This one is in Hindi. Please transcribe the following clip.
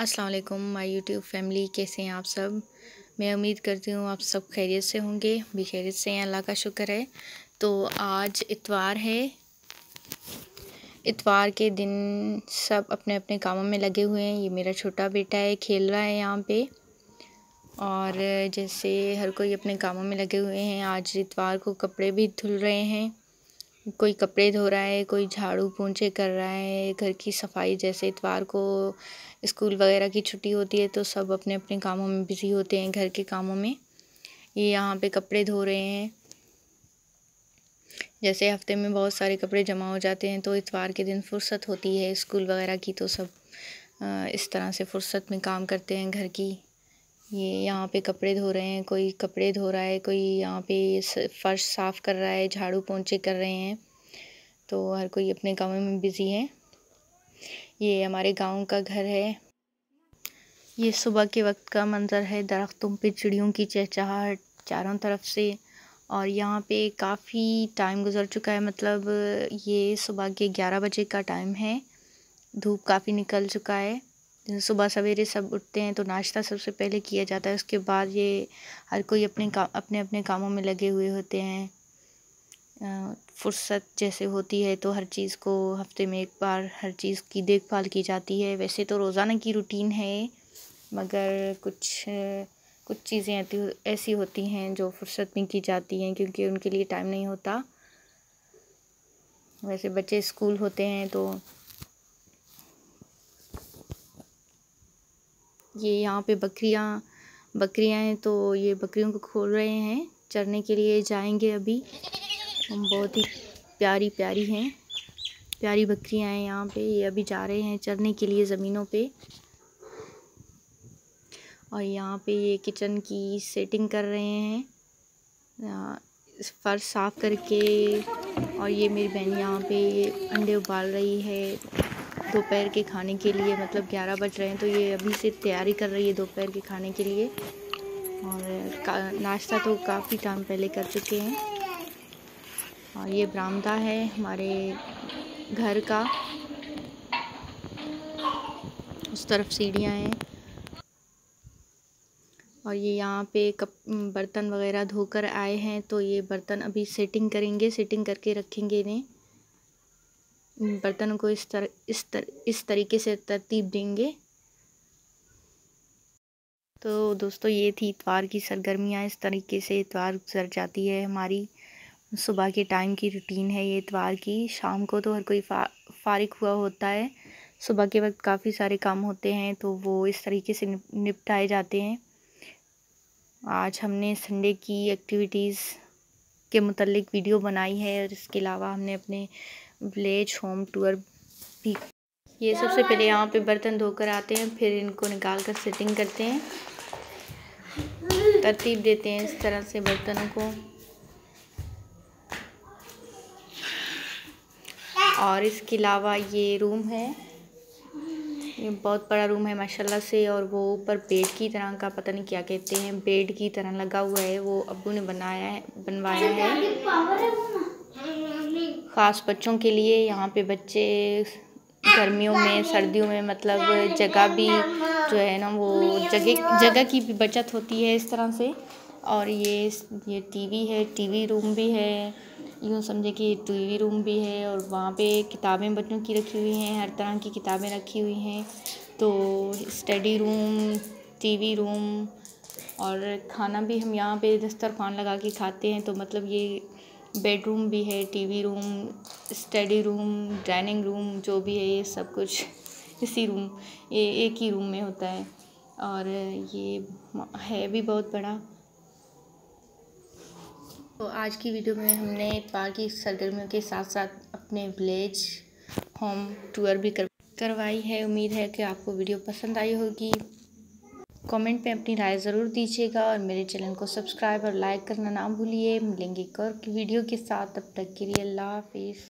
अस्सलाम वालेकुम माय यूट्यूब फैमिली, कैसे हैं आप सब? मैं उम्मीद करती हूँ आप सब खैरियत से होंगे, भी खैरियत से हैं, अल्लाह का शुक्र है। तो आज इतवार है। इतवार के दिन सब अपने अपने कामों में लगे हुए हैं। ये मेरा छोटा बेटा है, खेल रहा है यहाँ पे। और जैसे हर कोई अपने कामों में लगे हुए हैं, आज इतवार को कपड़े भी धुल रहे हैं। कोई कपड़े धो रहा है, कोई झाड़ू पोंछे कर रहा है, घर की सफ़ाई जैसे इतवार को स्कूल वगैरह की छुट्टी होती है तो सब अपने अपने कामों में बिज़ी होते हैं, घर के कामों में। ये यहाँ पे कपड़े धो रहे हैं। जैसे हफ़्ते में बहुत सारे कपड़े जमा हो जाते हैं तो इतवार के दिन फुर्सत होती है स्कूल वगैरह की तो सब इस तरह से फुर्सत में काम करते हैं घर की। ये यहाँ पे कपड़े धो रहे हैं, कोई कपड़े धो रहा है, कोई यहाँ पे फर्श साफ़ कर रहा है, झाड़ू पोंछे कर रहे हैं। तो हर कोई अपने काम में बिज़ी है। ये हमारे गाँव का घर है। ये सुबह के वक्त का मंज़र है, दरख्तों पे चिड़ियों की चहचहाहट चारों तरफ़ से। और यहाँ पे काफ़ी टाइम गुज़र चुका है मतलब ये सुबह के ग्यारह बजे का टाइम है। धूप काफ़ी निकल चुका है। सुबह सवेरे सब उठते हैं तो नाश्ता सबसे पहले किया जाता है। उसके बाद ये हर कोई अपने का, अपने अपने कामों में लगे हुए होते हैं। फुर्सत जैसे होती है तो हर चीज़ को हफ़्ते में एक बार हर चीज़ की देखभाल की जाती है। वैसे तो रोज़ाना की रूटीन है, मगर कुछ कुछ चीज़ें ऐसी होती हैं जो फुर्सत में की जाती हैं क्योंकि उनके लिए टाइम नहीं होता। वैसे बच्चे स्कूल होते हैं तो ये यहाँ पे बकरियाँ बकरियाँ हैं तो ये बकरियों को खोल रहे हैं। चरने के लिए जाएँगे अभी। हम बहुत ही प्यारी प्यारी हैं। प्यारी बकरियाँ हैं यहाँ पे। ये अभी जा रहे हैं चरने के लिए ज़मीनों पे। और यहाँ पे ये किचन की सेटिंग कर रहे हैं। फर्श साफ़ करके। और ये मेरी बहन यहाँ पे अंडे उबाल रही है। दोपहर के खाने के लिए मतलब ग्यारह बज रहे हैं तो ये अभी से तैयारी कर रही है दोपहर के खाने के लिए। और नाश्ता तो काफ़ी टाइम पहले कर चुके हैं। और ये बरामदा है हमारे घर का। उस तरफ़ सीढ़ियाँ हैं। और ये यहाँ पे कप, बर्तन वगैरह धोकर आए हैं तो ये बर्तन अभी सेटिंग करेंगे, सेटिंग करके रखेंगे इन्हें। बर्तनों को इस तरह इस तर, इस तरीके से तरतीब देंगे। तो दोस्तों, ये थी इतवार की सरगर्मियाँ। इस तरीके से इतवार गुजर जाती है हमारी। सुबह के टाइम की रूटीन है ये इतवार की। शाम को तो हर कोई फा, फारिग हुआ होता है। सुबह के वक्त काफ़ी सारे काम होते हैं तो वो इस तरीके से निपटाए जाते हैं। आज हमने संडे की एक्टिविटीज़ के मतलब वीडियो बनाई है और इसके अलावा हमने अपने विलेज, होम टूर भी। ये सबसे पहले यहाँ पे बर्तन धोकर आते हैं, फिर इनको निकाल कर सेटिंग करते हैं। तरतीब देते हैं इस तरह से बर्तनों को। और इसके अलावा ये रूम है। ये बहुत बड़ा रूम है माशाल्लाह से, और वो ऊपर बेड की तरह का पता नहीं क्या कहते हैं, बेड की तरह लगा हुआ है, वो अब्बू ने बनाया है, बनवाया है। ख़ास बच्चों के लिए यहाँ पे बच्चे गर्मियों में, सर्दियों में मतलब जगह भी जो है ना वो जगह जगह की भी बचत होती है इस तरह से। और ये ये टीवी है, टीवी रूम भी है, यूँ समझे कि टीवी रूम भी है और वहाँ पे किताबें बच्चों की रखी हुई हैं, हर तरह की किताबें रखी हुई हैं। तो स्टडी रूम, टीवी रूम और खाना भी हम यहाँ पे दस्तरखान लगा के खाते हैं तो मतलब ये बेडरूम भी है TV room study room dining room जो भी है, ये सब कुछ इसी रूम ये एक ही रूम में होता है। और ये है भी बहुत बड़ा। तो आज की वीडियो में हमने पार्क की सरगर्मियों के साथ साथ अपने विलेज होम टूर भी कर करवाई है। उम्मीद है कि आपको वीडियो पसंद आई होगी। कमेंट में अपनी राय ज़रूर दीजिएगा और मेरे चैनल को सब्सक्राइब और लाइक करना ना भूलिए। मिलेंगे एक और वीडियो के साथ। तब तक के लिए अल्लाह हाफिज़।